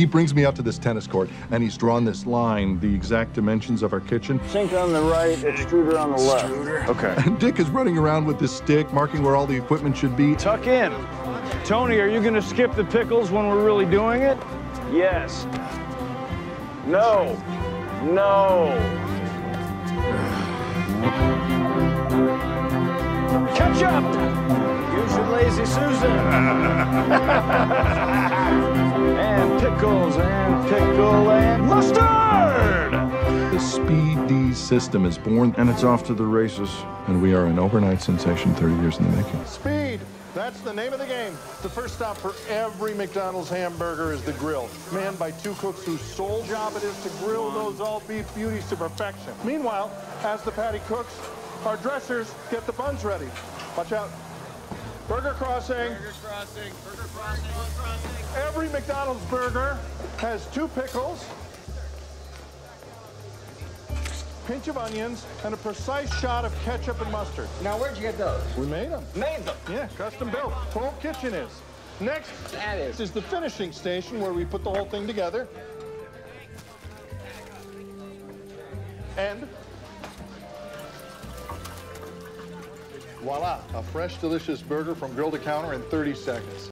He brings me out to this tennis court, and he's drawn this line, the exact dimensions of our kitchen. Sink on the right, extruder on the left. Okay. And Dick is running around with this stick, marking where all the equipment should be. Tuck in. Tony, are you gonna skip the pickles when we're really doing it? Yes. No. No. Catch up! Use your lazy Susan. and pickles and pickle and mustard! The Speedee system is born, And it's off to the races. and we are an overnight sensation 30 years in the making. Speed. That's the name of the game. The first stop for every McDonald's hamburger is the grill, manned by two cooks whose sole job it is to grill those all beef beauties to perfection. Meanwhile, as the patty cooks, our dressers get the buns ready. Watch out. Burger crossing. Burger crossing. Burger crossing. Every McDonald's burger has two pickles, pinch of onions, and a precise shot of ketchup and mustard. Now, where'd you get those? We made them. Made them. Yeah, custom built. Whole kitchen is. Next That is. is the finishing station where we put the whole thing together. And voila, a fresh, delicious burger from grill to counter in 30 seconds.